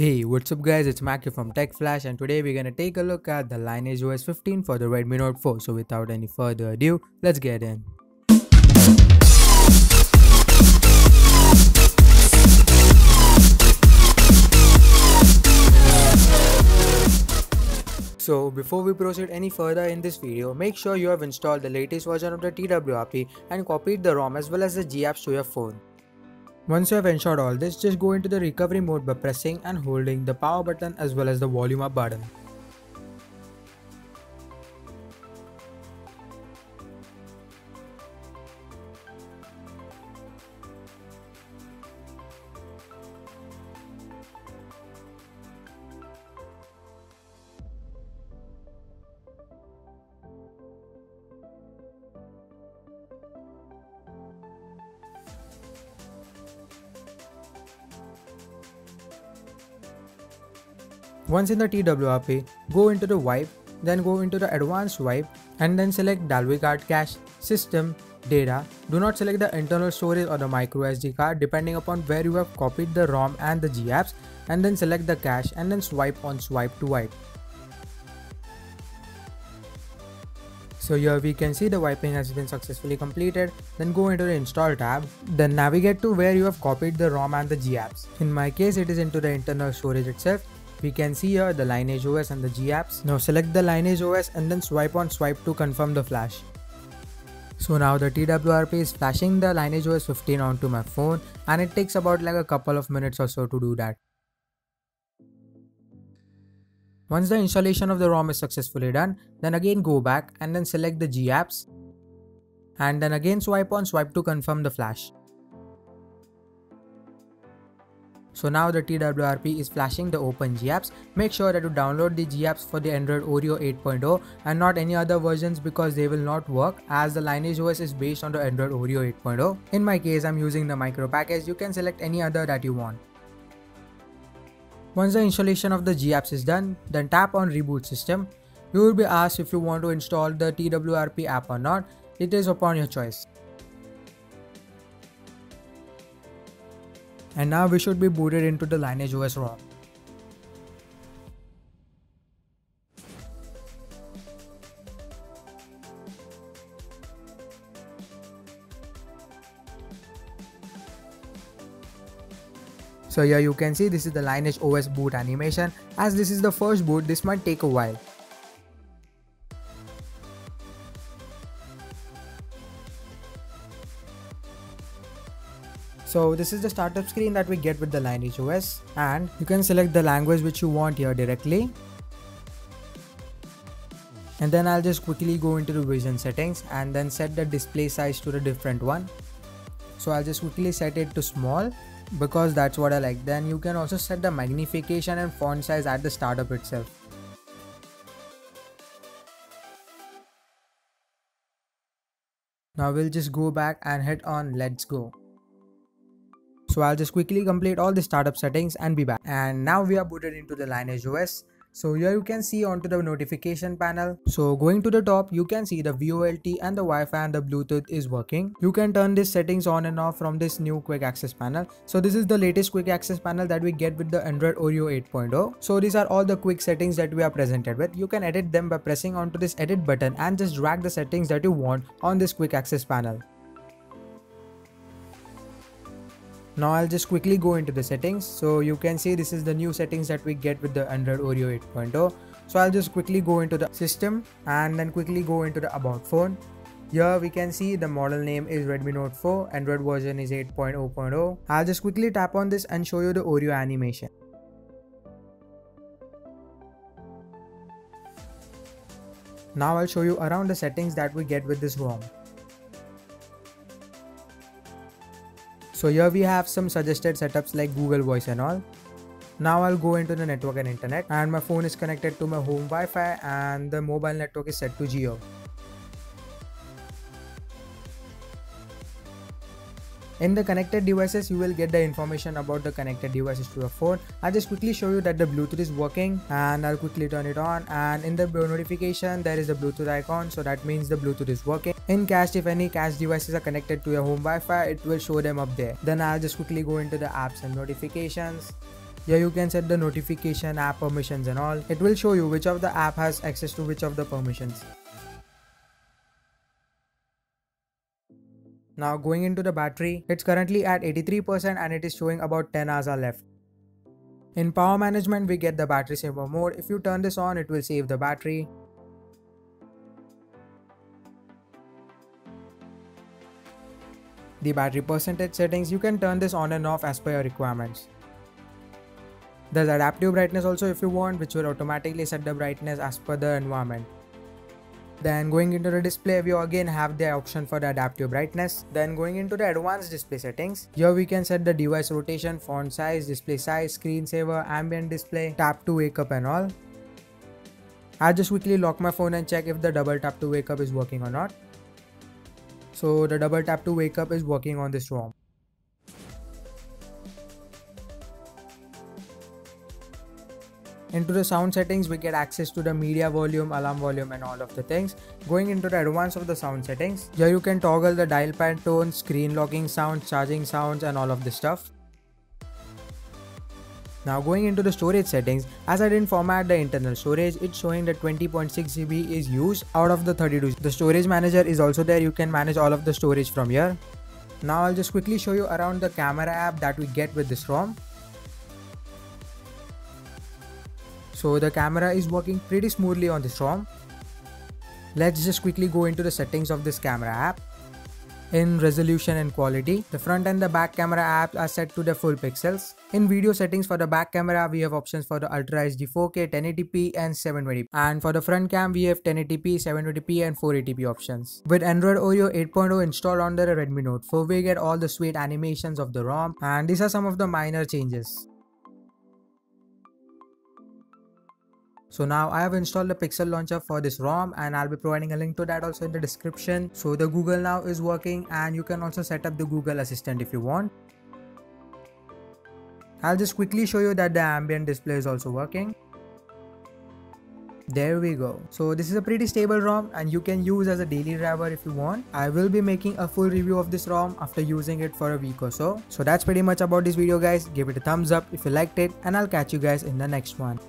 Hey, what's up guys, it's Mac from Tech Flash and today we're gonna take a look at the Lineage OS 15 for the Redmi Note 4. So without any further ado, let's get in. So before we proceed any further in this video, make sure you have installed the latest version of the TWRP and copied the ROM as well as the GApps to your phone. Once you have ensured all this, just go into the recovery mode by pressing and holding the power button as well as the volume up button. Once in the TWRP, go into the wipe, then go into the advanced wipe and then select Dalvik ART cache, system, data. Do not select the internal storage or the micro SD card depending upon where you have copied the ROM and the GApps and then select the cache and then swipe on swipe to wipe. So here we can see the wiping has been successfully completed. Then go into the install tab. Then navigate to where you have copied the ROM and the GApps. In my case it is into the internal storage itself we can see here the Lineage OS and the GApps. Now select the Lineage OS and then swipe on swipe to confirm the flash. So now the TWRP is flashing the Lineage OS 15 onto my phone and it takes about like a couple of minutes or so to do that. Once the installation of the ROM is successfully done, then again go back and then select the GApps and then again swipe on swipe to confirm the flash. So now the TWRP is flashing the open GApps. Make sure that you download the GApps for the Android Oreo 8.0 and not any other versions because they will not work as the Lineage OS is based on the Android Oreo 8.0. In my case, I'm using the micro package. You can select any other that you want. Once the installation of the GApps is done, then tap on reboot system. You will be asked if you want to install the TWRP app or not. It is upon your choice. And now we should be booted into the Lineage OS ROM. So here you can see this is the Lineage OS boot animation. As this is the first boot, this might take a while. So this is the startup screen that we get with the Lineage OS and you can select the language which you want here directly. And then I'll just quickly go into the vision settings and then set the display size to the different one. So I'll just quickly set it to small because that's what I like. Then you can also set the magnification and font size at the startup itself. Now we'll just go back and hit on let's go. So I'll just quickly complete all the startup settings and be back. And now we are booted into the Lineage OS. So here you can see onto the notification panel. So going to the top, you can see the VoLTE and the Wi-Fi and the Bluetooth is working. You can turn these settings on and off from this new quick access panel. So this is the latest quick access panel that we get with the Android Oreo 8.0. So these are all the quick settings that we are presented with. You can edit them by pressing onto this edit button and just drag the settings that you want on this quick access panel. Now I'll just quickly go into the settings. So you can see this is the new settings that we get with the Android Oreo 8.0. So I'll just quickly go into the system and then quickly go into the about phone. Here we can see the model name is Redmi Note 4, Android version is 8.0.0. I'll just quickly tap on this and show you the Oreo animation. Now I'll show you around the settings that we get with this ROM. So here we have some suggested setups like Google Voice and all. Now I'll go into the network and internet and my phone is connected to my home Wi-Fi and the mobile network is set to Jio. In the connected devices, you will get the information about the connected devices to your phone. I'll just quickly show you that the Bluetooth is working and I'll quickly turn it on and in the notification there is a Bluetooth icon so that means the Bluetooth is working. In Cast, if any cast devices are connected to your home Wi-Fi, it will show them up there. Then I'll just quickly go into the apps and notifications Here you can set the notification, app permissions and all. It will show you which of the app has access to which of the permissions. Now going into the battery, it's currently at 83% and it is showing about 10 hours are left. In power management, we get the battery saver mode. If you turn this on, it will save the battery. The battery percentage settings, you can turn this on and off as per your requirements. There's adaptive brightness also if you want which will automatically set the brightness as per the environment. Then going into the display, view again have the option for the adaptive brightness. Then going into the advanced display settings, here we can set the device rotation, font size, display size, screensaver, ambient display, tap to wake up and all. I'll just quickly lock my phone and check if the double tap to wake up is working or not. So the double tap to wake up is working on this ROM. Into the sound settings, we get access to the media volume, alarm volume and all of the things. Going into the advanced of the sound settings, here you can toggle the dial pad tone, screen locking sounds, charging sounds and all of this stuff. Now going into the storage settings, as I didn't format the internal storage, it's showing that 20.6 GB is used out of the 32. The storage manager is also there, you can manage all of the storage from here. Now I'll just quickly show you around the camera app that we get with this ROM. So the camera is working pretty smoothly on this ROM. Let's just quickly go into the settings of this camera app. In resolution and quality, the front and the back camera apps are set to the full pixels. In video settings for the back camera, we have options for the Ultra HD 4K, 1080p and 720p. And for the front cam, we have 1080p, 720p and 480p options. With Android Oreo 8.0 installed on the Redmi Note 4, we get all the sweet animations of the ROM and these are some of the minor changes. So now I have installed the Pixel Launcher for this ROM and I'll be providing a link to that also in the description. So the Google Now is working and you can also set up the Google Assistant if you want. I'll just quickly show you that the ambient display is also working. There we go. So this is a pretty stable ROM and you can use as a daily driver if you want. I will be making a full review of this ROM after using it for a week or so. So that's pretty much about this video guys. Give it a thumbs up if you liked it and I'll catch you guys in the next one.